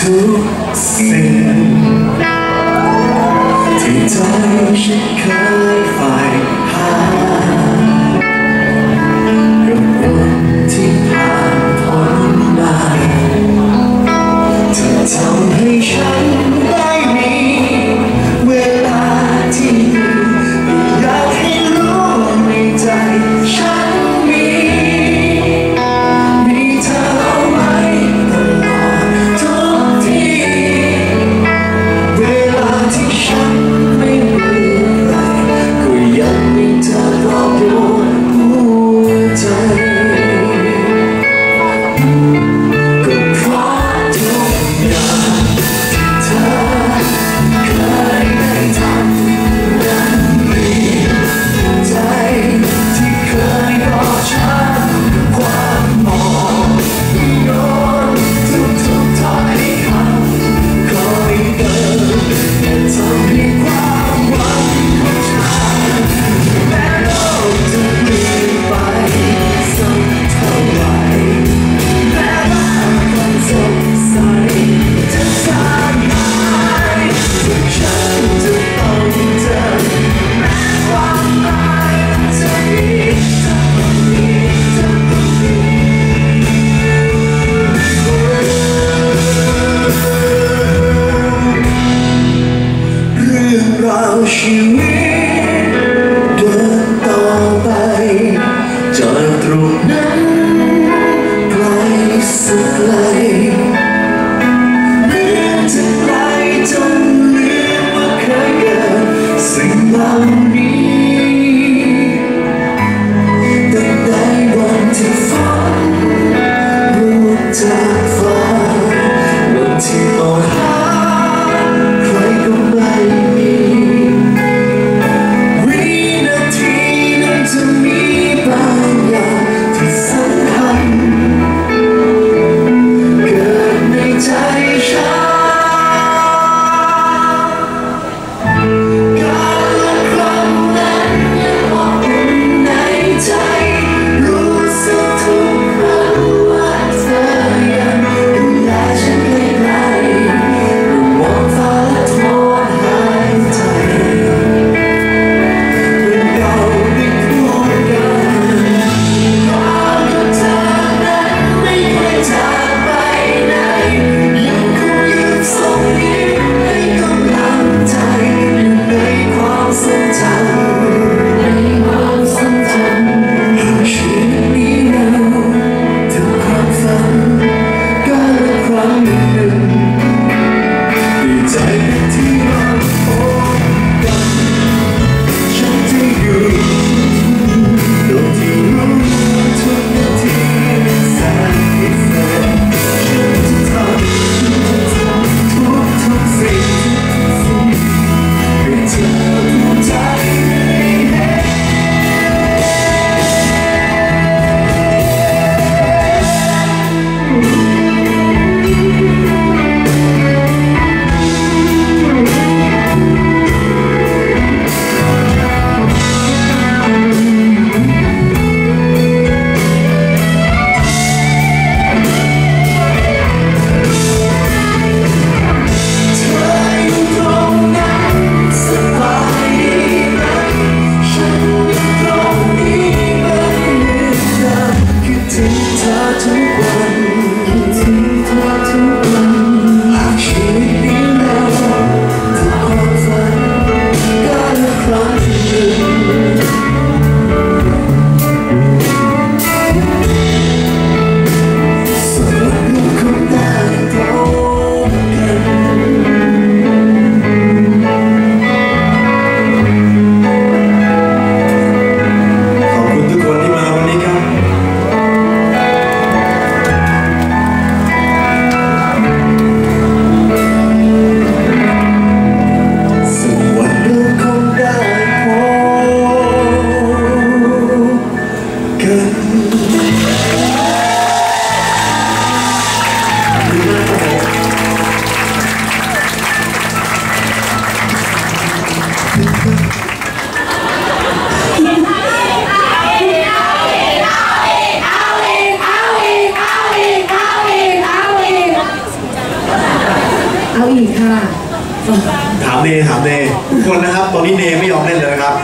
to sing. Detonation, color, fight, high. ถามเนถามเนทุกคนนะครับ ตอนนี้เนไม่ยอมเล่นเลยนะครับ